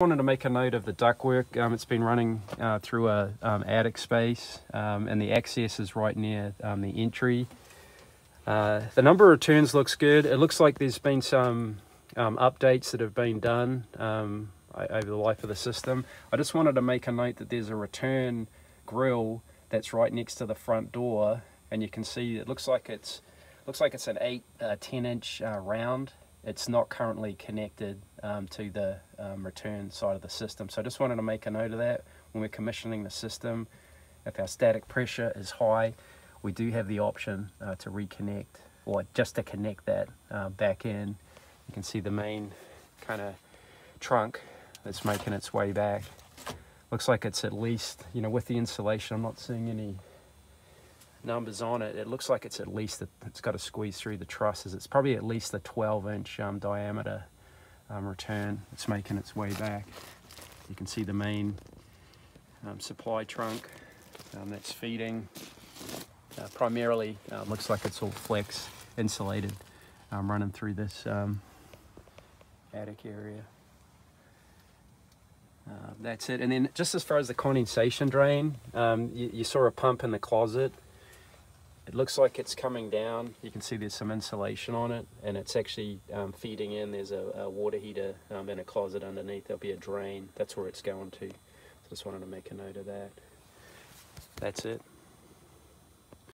wanted to make a note of the ductwork. Um, it's been running uh, through a um, attic space um, and the access is right near um, the entry. Uh, the number of turns looks good. It looks like there's been some um, updates that have been done um, over the life of the system. I just wanted to make a note that there's a return grill that's right next to the front door and you can see it looks like it's looks like it's an 8 uh, 10 inch uh, round it's not currently connected um, to the um, return side of the system. So I just wanted to make a note of that when we're commissioning the system. If our static pressure is high, we do have the option uh, to reconnect or just to connect that uh, back in. You can see the main kind of trunk that's making its way back. Looks like it's at least, you know, with the insulation, I'm not seeing any numbers on it, it looks like it's at least, a, it's got to squeeze through the trusses. It's probably at least a 12 inch um, diameter um, return. It's making its way back. You can see the main um, supply trunk um, that's feeding. Uh, primarily uh, looks like it's all flex insulated um, running through this um, attic area. Uh, that's it. And then just as far as the condensation drain, um, you, you, saw a pump in the closet. It looks like it's coming down. You can see there's some insulation on it and it's actually um, feeding in. There's a, a water heater um, in a closet underneath. There'll be a drain. That's where it's going to. So just wanted to make a note of that. That's it.